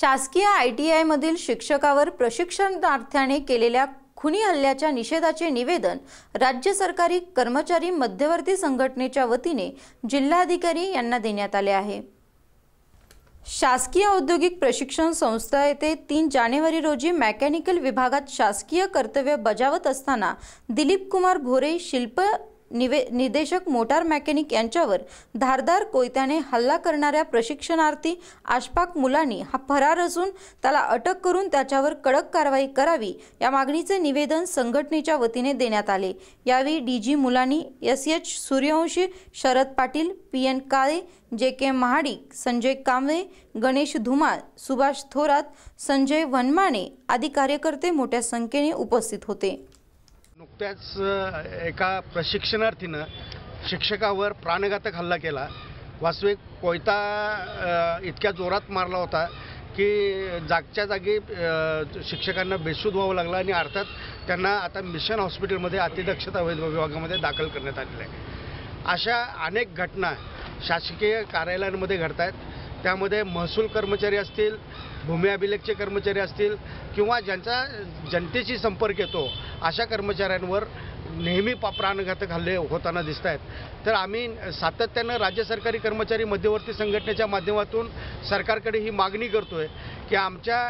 शासकीय I T आयमधील शिक्षकावर प्रशिक्षणार्थ्याने केलेल्या खुनी हल्ल्याच्या निषेधाचे निवेदन राज्य सरकारी कर्मचारी मध्यवर्ती संघटनेच्या वतीने जिल्हाधिकारी यांना देण्यात आले आहे. शासकीय औद्योगिक प्रशिक्षण संस्था येथे तीन जानेवारी रोजी मेकॅनिकल विभागात शासकीय कर्तव्य बजावत असताना दिलीप कुमार भोरे शिल्प निवे निदेशक मोटार मेकॅनिक यांच्यावर धारदार कोयत्याने हल्ला करणाऱ्या प्रशिक्षणार्थी आशपाक मुलांनी हा फरार असून त्याला अटक करून त्याच्यावर कडक कारवाई करावी या मागणीचे निवेदन संघटनेच्या वतीने देण्यात आले. यावेळी D G Mulani S. H. Suryavanshi Sharad Patil P. N. Kale J. K. Mahadik Sanjay Kamble Ganesh Dhumal Subhash Thorat Sanjay Vanmane आदी कार्यकर्ते मोठ्या संख्येने उपस्थित होते. नुकत्याच एका प्रशिक्षणार्थीनं शिक्षकावर प्राणघातक हल्ला केला. वास्तविक कोयता इतक्या जोरात मारला होता की जागच्या जागी शिक्षकांना बेशुद्ध व्हावं लागलं आणि अर्थात त्यांना आता मिशन हॉस्पिटलमध्ये अतिदक्षता विभागामध्ये दाखल करण्यात आलेलं आहे. अशा अनेक घटना शासकीय कार्यालयांमध्ये घडत आहेत त्यामध्ये महसूल कर्मचारी असतील भूमी अभिलेखचे कर्मचारी असतील किंवा ज्यांचा जनतेशी संपर्क येतो अशा कर्मचाऱ्यांवर नेहमी पा प्राणघातक हल्ले होताना दिसत आहेत तर आम्ही सातत्यानं राज्य सरकारी कर्मचारी मध्यवर्ती संघटनेच्या माध्यमातून सरकारकडे ही मागणी करतो आहे की आमच्या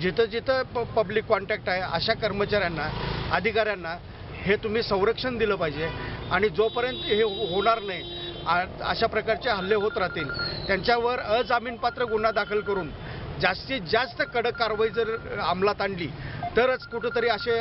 जिथं जिथं प पब्लिक कॉन्टॅक्ट आहे अशा कर्मचाऱ्यांना अधिकाऱ्यांना हे तुम्ही संरक्षण दिलं पाहिजे आणि जोपर्यंत हे हो- होणार नाही अशा प्रकारचे हल्ले होत राहतील. त्यांच्यावर अजामीनपात्र गुन्हा दाखल करून जास्तीत जास्त कडक कारवाई जर अंमलात आणली तरच कुठंतरी असे